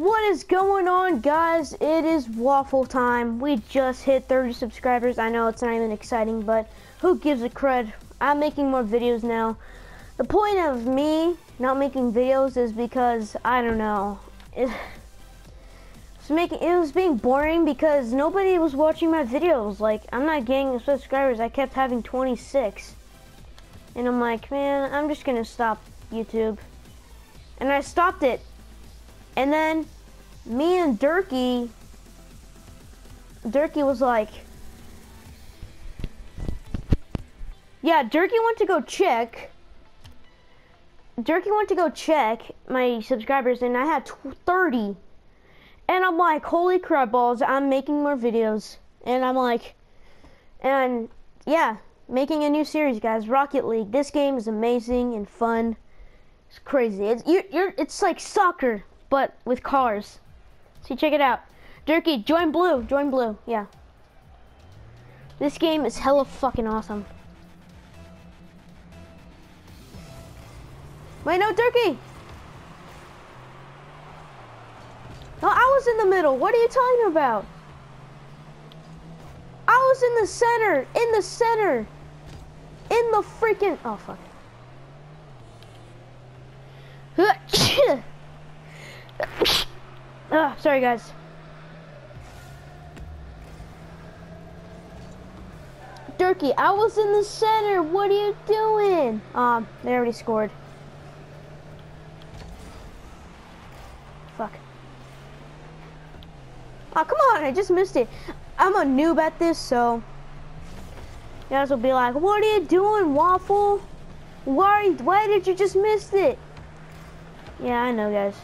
What is going on, guys? It is waffle time. We just hit 30 subscribers. I know it's not even exciting, but who gives a crud? I'm making more videos now. The point of me not making videos is because I don't know. It, it's making it was being boring because nobody was watching my videos. Like I'm not getting subscribers. I kept having 26, and I'm like, man, I'm just gonna stop YouTube, and I stopped it. And then me and Durkee, Durkee was like, yeah, Durkee went to go check. Durkee went to go check my subscribers and I had 30. And I'm like, holy crap balls, I'm making more videos. And I'm like, and yeah, making a new series, guys, Rocket League. This game is amazing and fun. It's crazy. It's, you're, you're, it's like soccer, but with cars. See, check it out. Durkee, join blue, join blue, yeah. This game is hella fucking awesome. Wait, no, Durkee! No, I was in the middle. What are you talking about? I was in the center, in the center, in the freaking, oh fuck. Sorry guys. Durkee, I was in the center. What are you doing? Um, they already scored. Fuck. Oh, come on. I just missed it. I'm a noob at this, so... You guys will be like, what are you doing, Waffle? Why, why did you just miss it? Yeah, I know, guys.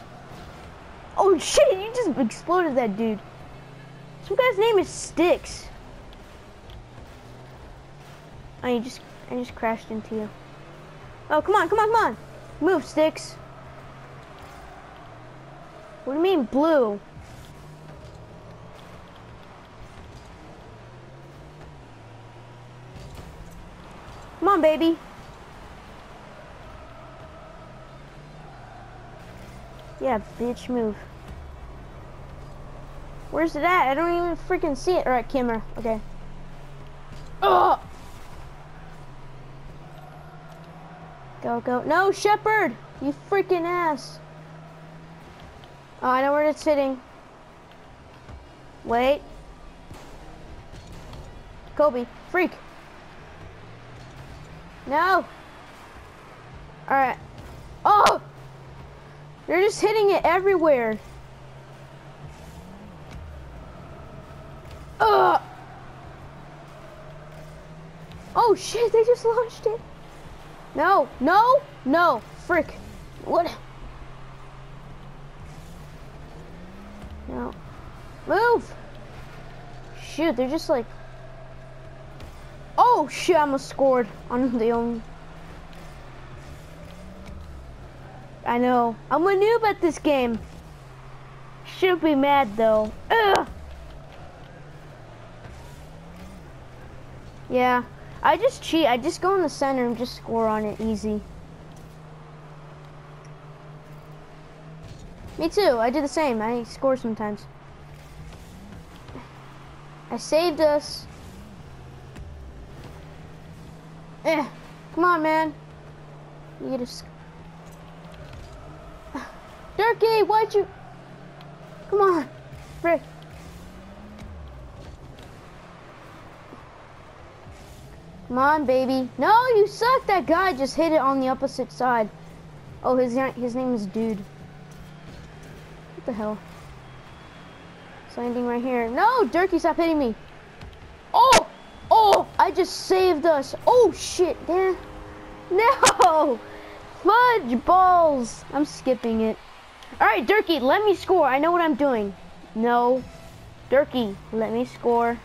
Oh shit, you just exploded that dude. Some guy's name is Sticks. You just, I just crashed into you. Oh, come on, come on, come on. Move, Sticks. What do you mean, blue? Come on, baby. Yeah, bitch, move. Where's it at? I don't even freaking see it. Alright, camera. Okay. Oh! Go, go. No, Shepard! You freaking ass. Oh, I know where it's sitting. Wait. Kobe, freak. No. Alright. Oh! You're just hitting it everywhere. Ugh. Oh shit, they just launched it. No, no, no, frick. What? No. Move! Shoot, they're just like... Oh shit, I almost scored on the own I know. I'm a noob at this game. Should be mad though. Ugh. Yeah. I just cheat. I just go in the center and just score on it easy. Me too. I do the same. I score sometimes. I saved us. Eh. Come on, man. You get a Durkee, why'd you? Come on, Rick. Come on, baby. No, you suck. That guy just hit it on the opposite side. Oh, his his name is Dude. What the hell? It's landing right here. No, Durkee, stop hitting me. Oh, oh, I just saved us. Oh shit, damn. No, fudge balls. I'm skipping it. All right, Durkee, let me score. I know what I'm doing. No. Durkee, let me score.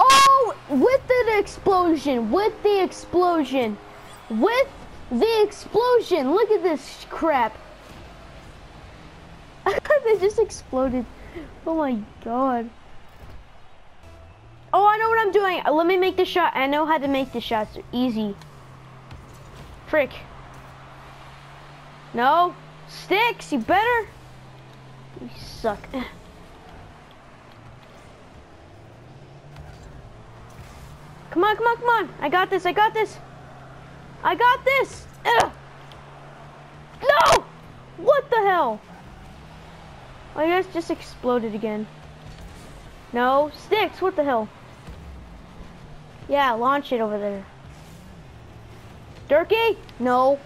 Oh, with the explosion, with the explosion, with the explosion. Look at this crap. they just exploded. Oh my god. Oh, I know what I'm doing. Let me make the shot. I know how to make the shots. Easy. Frick. No. Sticks, you better. You suck. Come on, come on, come on. I got this, I got this. I got this. Ugh. No! What the hell? You guys just exploded again. No, sticks, what the hell? Yeah, launch it over there. Durkee? No.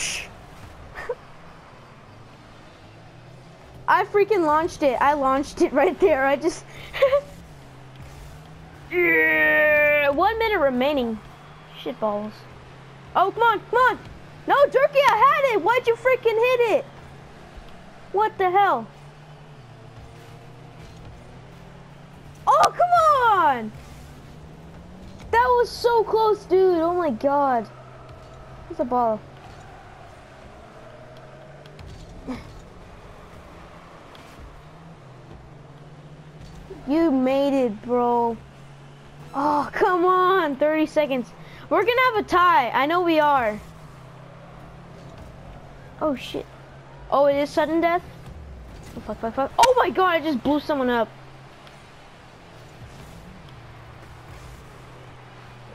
I freaking launched it. I launched it right there. I just... yeah, One minute remaining. Shit balls. Oh, come on, come on. No, Durkee, I had it. Why'd you freaking hit it? What the hell? Oh, come on! That was so close, dude. Oh my god. It's a ball. You made it, bro. Oh, come on. 30 seconds. We're gonna have a tie. I know we are. Oh, shit. Oh, it is sudden death? Oh, fuck, fuck, fuck. Oh my god, I just blew someone up.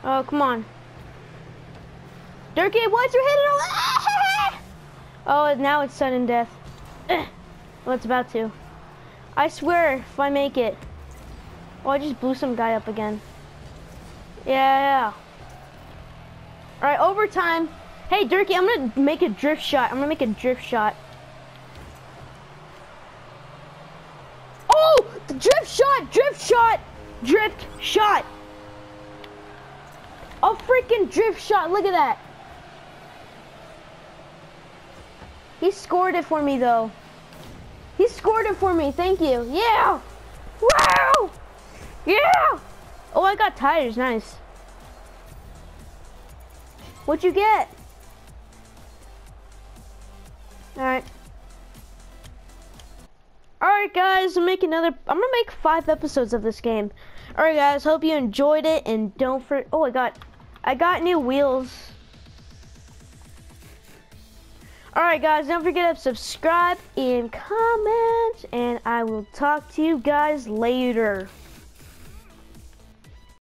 Oh, come on. Durkee, why'd you hit it? oh, now it's sudden death. well, it's about to. I swear, if I make it. Oh, I just blew some guy up again. Yeah. All right, overtime. Hey, Durkee, I'm gonna make a drift shot. I'm gonna make a drift shot. Oh, the drift shot, drift shot, drift shot. A freaking drift shot. Look at that. He scored it for me, though. He scored it for me. Thank you. Yeah. Wow. Yeah! Oh, I got tires. Nice. What'd you get? Alright. Alright guys, I'm making another I'm gonna make five episodes of this game. Alright guys, hope you enjoyed it and don't for oh I got I got new wheels. Alright guys, don't forget to subscribe and comment and I will talk to you guys later.